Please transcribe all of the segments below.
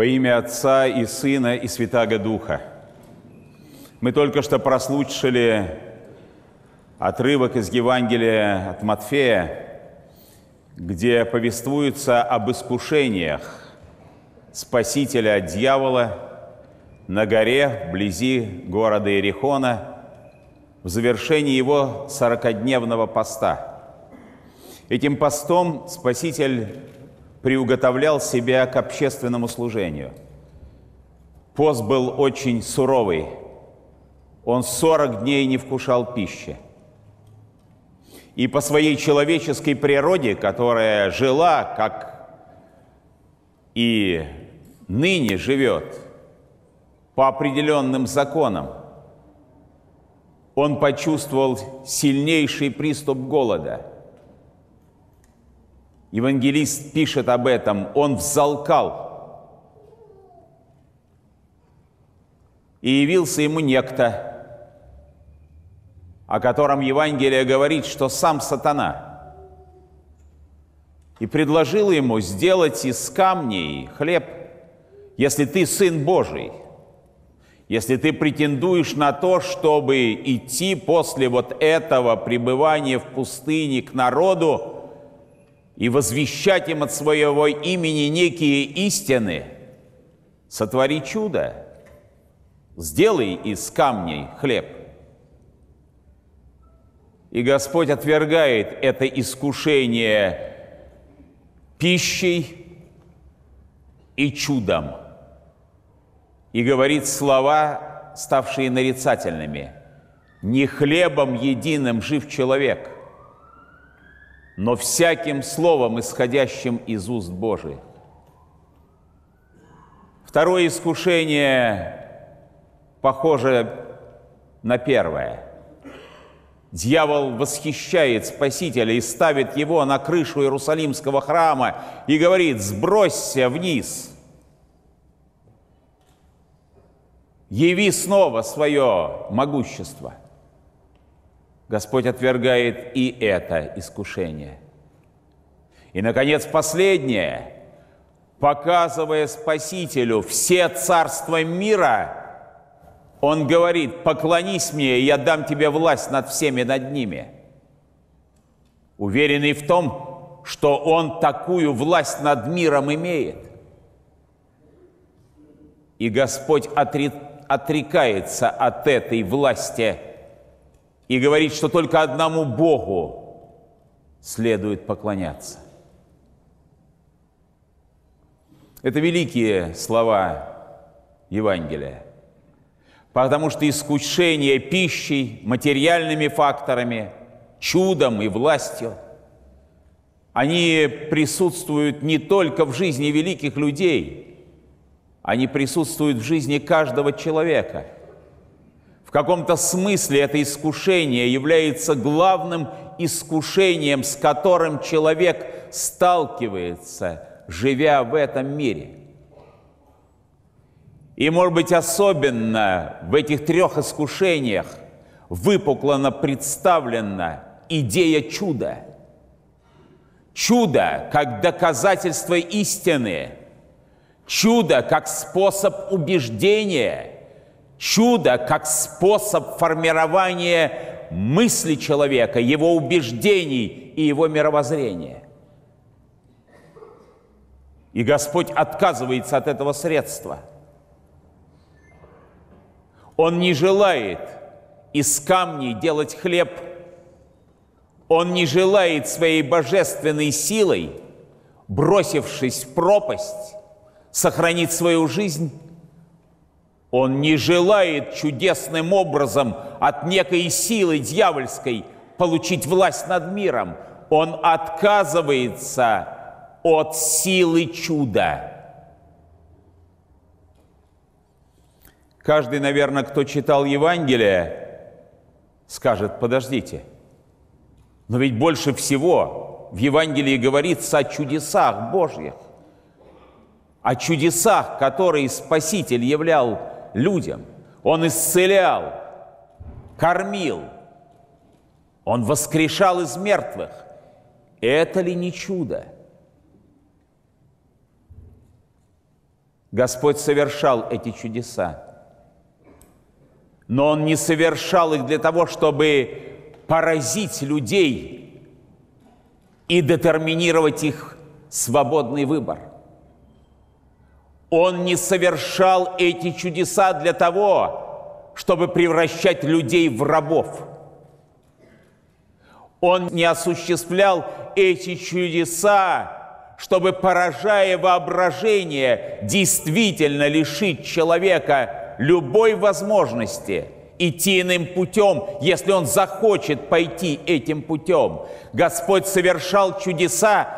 Во имя Отца и Сына и Святаго Духа. Мы только что прослушали отрывок из Евангелия от Матфея, где повествуется об искушениях Спасителя от дьявола на горе вблизи города Иерихона в завершении его сорокодневного поста. Этим постом Спаситель приуготовлял себя к общественному служению. Пост был очень суровый. Он 40 дней не вкушал пищи. И по своей человеческой природе, которая жила, как и ныне живет, по определенным законам, он почувствовал сильнейший приступ голода – Евангелист пишет об этом, он взалкал. И явился ему некто, о котором Евангелие говорит, что сам сатана. И предложил ему сделать из камней хлеб, если ты сын Божий, если ты претендуешь на то, чтобы идти после вот этого пребывания в пустыне к народу, и возвещать им от своего имени некие истины, сотвори чудо, сделай из камней хлеб. И Господь отвергает это искушение пищей и чудом. И говорит слова, ставшие нарицательными. «Не хлебом единым жив человек, но всяким словом, исходящим из уст Божиих. Второе искушение похоже на первое. Дьявол восхищает Спасителя и ставит его на крышу Иерусалимского храма и говорит, сбросься вниз, яви снова свое могущество – Господь отвергает и это искушение. И, наконец, последнее. Показывая Спасителю все царства мира, Он говорит, поклонись мне, и я дам тебе власть над всеми над ними. Уверенный в том, что Он такую власть над миром имеет. И Господь отрекается от этой власти – и говорит, что только одному Богу следует поклоняться. Это великие слова Евангелия. Потому что искушение пищей, материальными факторами, чудом и властью, они присутствуют не только в жизни великих людей, они присутствуют в жизни каждого человека – в каком-то смысле это искушение является главным искушением, с которым человек сталкивается, живя в этом мире. И, может быть, особенно в этих трех искушениях выпукло представлена идея чуда. Чудо как доказательство истины, чудо как способ убеждения – Чудо как способ формирования мысли человека, его убеждений и его мировоззрения. И Господь отказывается от этого средства. Он не желает из камней делать хлеб. Он не желает своей божественной силой, бросившись в пропасть, сохранить свою жизнь он не желает чудесным образом от некой силы дьявольской получить власть над миром. Он отказывается от силы чуда. Каждый, наверное, кто читал Евангелие, скажет, подождите, но ведь больше всего в Евангелии говорится о чудесах Божьих, о чудесах, которые Спаситель являл людям. Он исцелял, кормил, он воскрешал из мертвых. Это ли не чудо? Господь совершал эти чудеса. Но Он не совершал их для того, чтобы поразить людей и детерминировать их свободный выбор. Он не совершал эти чудеса для того, чтобы превращать людей в рабов. Он не осуществлял эти чудеса чтобы, поражая воображение, действительно лишить человека любой возможности идти иным путем, если он захочет пойти этим путем. Господь совершал чудеса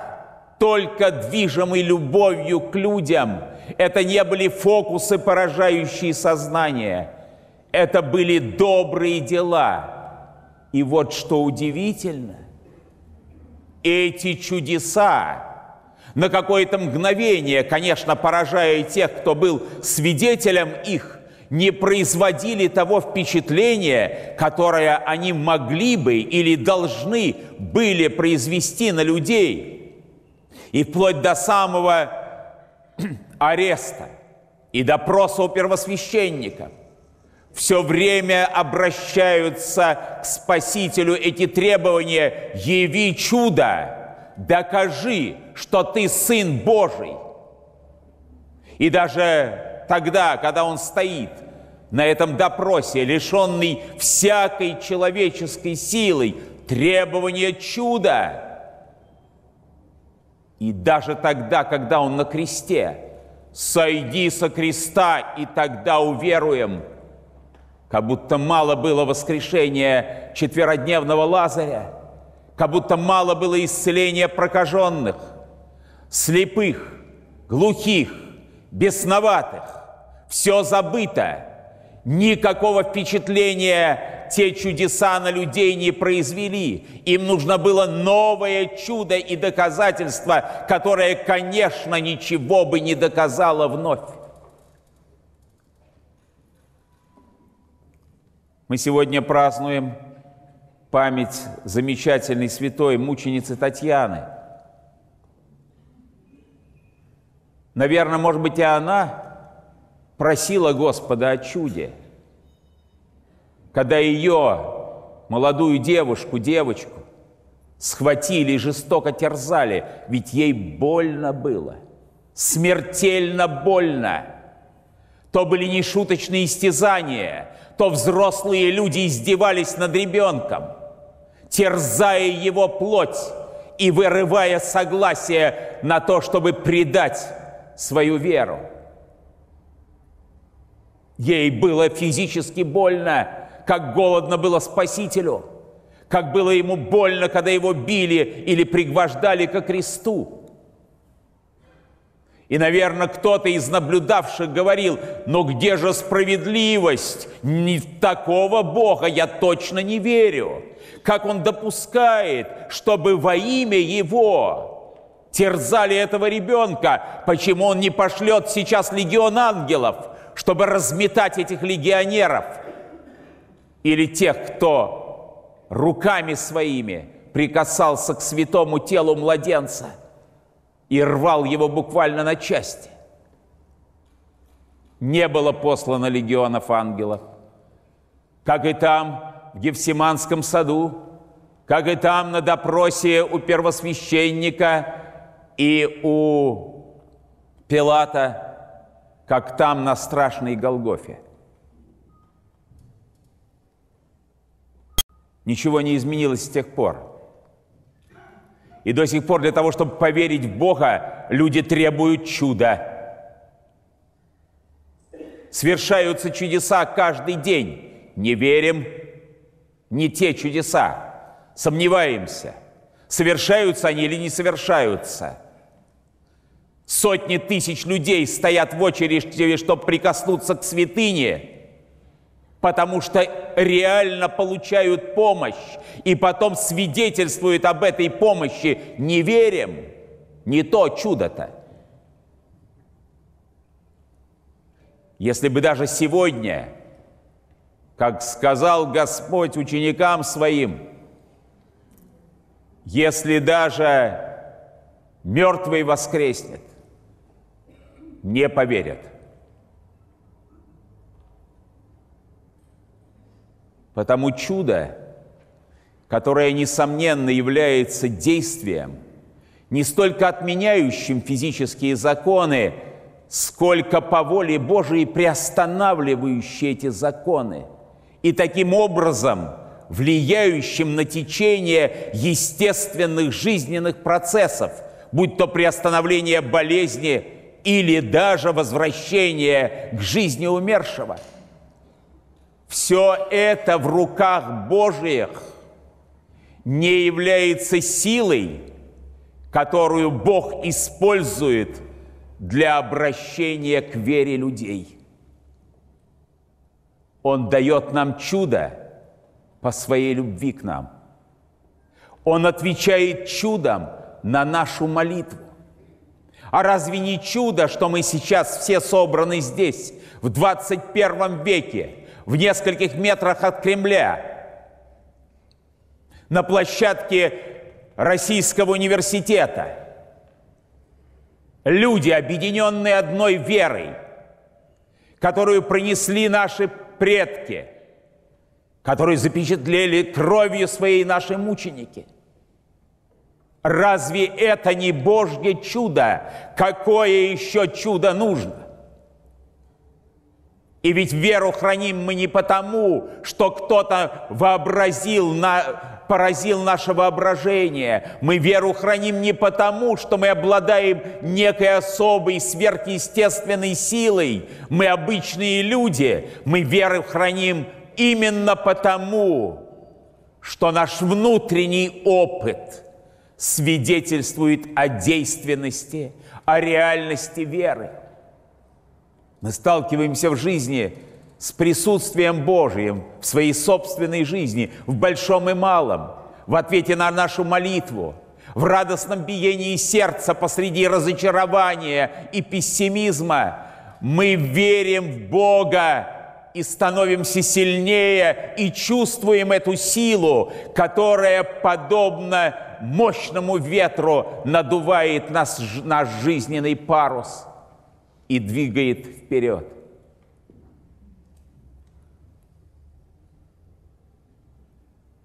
только движимый любовью к людям. Это не были фокусы, поражающие сознание. Это были добрые дела. И вот что удивительно, эти чудеса на какое-то мгновение, конечно, поражая тех, кто был свидетелем их, не производили того впечатления, которое они могли бы или должны были произвести на людей. И вплоть до самого ареста и допроса у первосвященника все время обращаются к Спасителю эти требования «Яви чудо!» докажи, что ты Сын Божий. И даже тогда, когда он стоит на этом допросе, лишенный всякой человеческой силой, требования чуда, и даже тогда, когда он на кресте, сойди со креста, и тогда уверуем, как будто мало было воскрешения четверодневного Лазаря – как будто мало было исцеления прокаженных, слепых, глухих, бесноватых. Все забыто. Никакого впечатления те чудеса на людей не произвели. Им нужно было новое чудо и доказательство, которое, конечно, ничего бы не доказало вновь. Мы сегодня празднуем память замечательной святой мученицы Татьяны. Наверное, может быть, и она просила Господа о чуде, когда ее молодую девушку, девочку, схватили и жестоко терзали, ведь ей больно было, смертельно больно. То были нешуточные истязания, то взрослые люди издевались над ребенком – терзая его плоть и вырывая согласие на то, чтобы предать свою веру. Ей было физически больно, как голодно было Спасителю, как было ему больно, когда его били или пригвождали ко кресту. И, наверное, кто-то из наблюдавших говорил, но где же справедливость? Не в такого Бога я точно не верю как он допускает, чтобы во имя его терзали этого ребенка, почему он не пошлет сейчас легион ангелов, чтобы разметать этих легионеров или тех, кто руками своими прикасался к святому телу младенца и рвал его буквально на части. Не было послано легионов ангелов, как и там в Гефсиманском саду, как и там на допросе у первосвященника и у Пилата, как там на страшной Голгофе. Ничего не изменилось с тех пор. И до сих пор для того, чтобы поверить в Бога, люди требуют чуда. Свершаются чудеса каждый день. Не верим, не те чудеса. Сомневаемся, совершаются они или не совершаются. Сотни тысяч людей стоят в очереди, чтобы прикоснуться к святыне, потому что реально получают помощь и потом свидетельствуют об этой помощи. Не верим, не то чудо-то. Если бы даже сегодня как сказал Господь ученикам своим, если даже мертвый воскреснет, не поверят. Потому чудо, которое, несомненно, является действием, не столько отменяющим физические законы, сколько по воле Божией приостанавливающие эти законы и таким образом влияющим на течение естественных жизненных процессов, будь то приостановление болезни или даже возвращение к жизни умершего – все это в руках Божьих не является силой, которую Бог использует для обращения к вере людей. Он дает нам чудо по своей любви к нам. Он отвечает чудом на нашу молитву. А разве не чудо, что мы сейчас все собраны здесь, в 21 веке – в нескольких метрах от Кремля, на площадке Российского университета. Люди, объединенные одной верой, которую принесли наши предки, которые запечатлели кровью своей наши мученики. Разве это не Божье чудо? Какое еще чудо нужно? И ведь веру храним мы не потому, что кто-то вообразил, на, поразил наше воображение. Мы веру храним не потому, что мы обладаем некой особой сверхъестественной силой. Мы обычные люди. Мы веру храним именно потому, что наш внутренний опыт свидетельствует о действенности, о реальности веры. Мы сталкиваемся в жизни с присутствием Божиим в своей собственной жизни, в большом и малом, в ответе на нашу молитву, в радостном биении сердца посреди разочарования и пессимизма. Мы верим в Бога и становимся сильнее и чувствуем эту силу, которая, подобно мощному ветру, надувает нас, наш жизненный парус – и двигает вперед.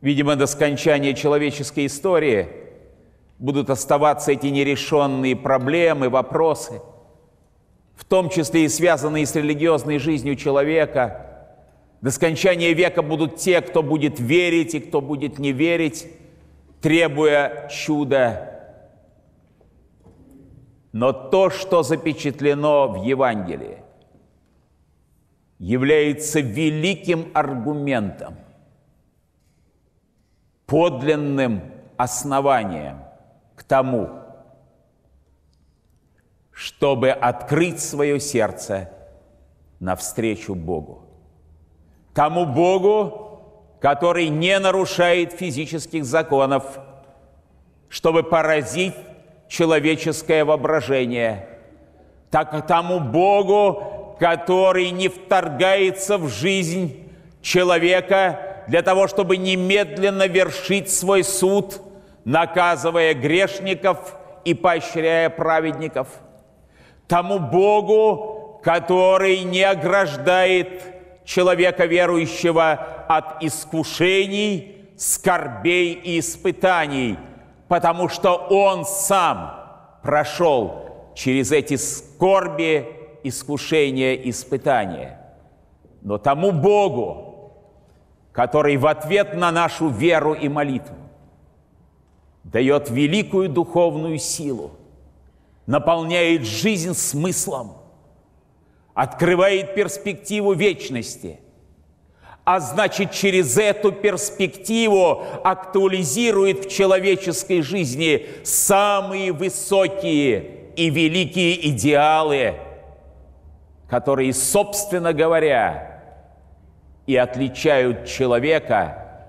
Видимо, до скончания человеческой истории будут оставаться эти нерешенные проблемы, вопросы, в том числе и связанные с религиозной жизнью человека. До скончания века будут те, кто будет верить и кто будет не верить, требуя чуда но то, что запечатлено в Евангелии, является великим аргументом, подлинным основанием к тому, чтобы открыть свое сердце навстречу Богу. Тому Богу, который не нарушает физических законов, чтобы поразить человеческое воображение, так и тому Богу, который не вторгается в жизнь человека для того, чтобы немедленно вершить свой суд, наказывая грешников и поощряя праведников. Тому Богу, который не ограждает человека верующего от искушений, скорбей и испытаний – потому что Он сам прошел через эти скорби, искушения, испытания. Но тому Богу, который в ответ на нашу веру и молитву дает великую духовную силу, наполняет жизнь смыслом, открывает перспективу вечности – а значит, через эту перспективу актуализирует в человеческой жизни самые высокие и великие идеалы, которые, собственно говоря, и отличают человека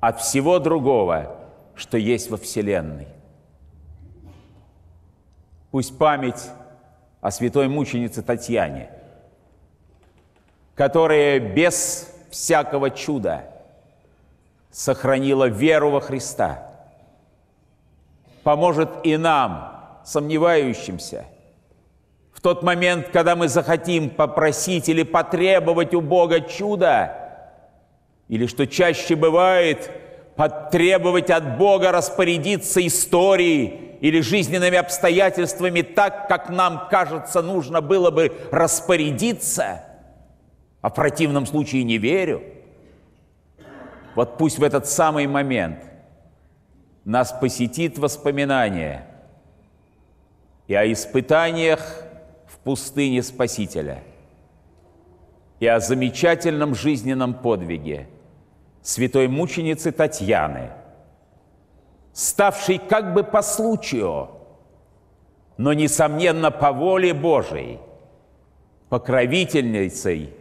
от всего другого, что есть во Вселенной. Пусть память о святой мученице Татьяне, которая без всякого чуда, сохранила веру во Христа, поможет и нам, сомневающимся, в тот момент, когда мы захотим попросить или потребовать у Бога чуда, или, что чаще бывает, потребовать от Бога распорядиться историей или жизненными обстоятельствами так, как нам кажется, нужно было бы распорядиться, а в противном случае не верю. Вот пусть в этот самый момент нас посетит воспоминание и о испытаниях в пустыне Спасителя, и о замечательном жизненном подвиге святой мученицы Татьяны, ставшей как бы по случаю, но, несомненно, по воле Божией, покровительницей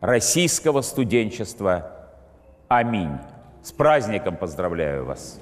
российского студенчества. Аминь. С праздником поздравляю вас!